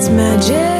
It's magic,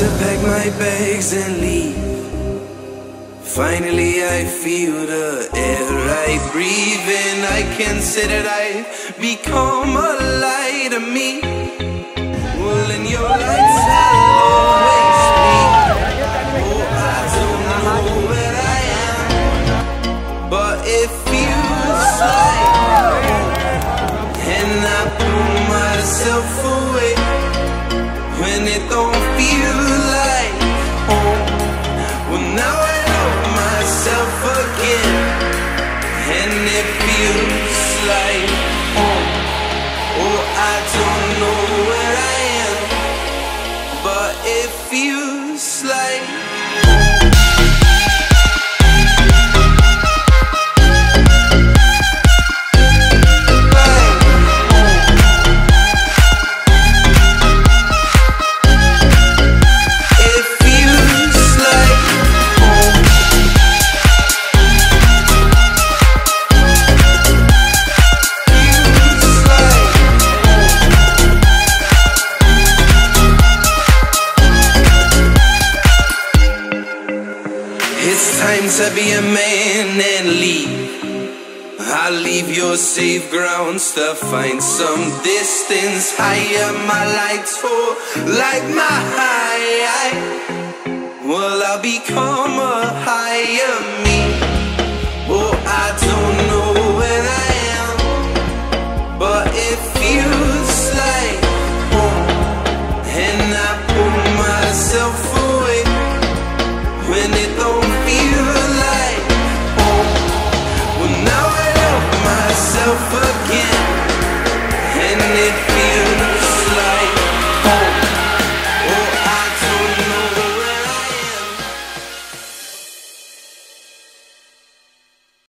to pack my bags and leave. Finally, I feel the air I breathe in. I can say that I've become a light to me. Well, in your lights, I'll always be. Oh, I don't know where I am, but it feels like. And I pull myself away when it don't feel like home. Well, now I love myself again, and it feels like home. Oh, I don't know where I am, but it feels like. to be a man and leave. I'll leave your safe grounds to find some distance higher. My lights for like my high. Well, I become a higher me. Oh, I don't know where I am, but it feels like home. And I pull myself away when it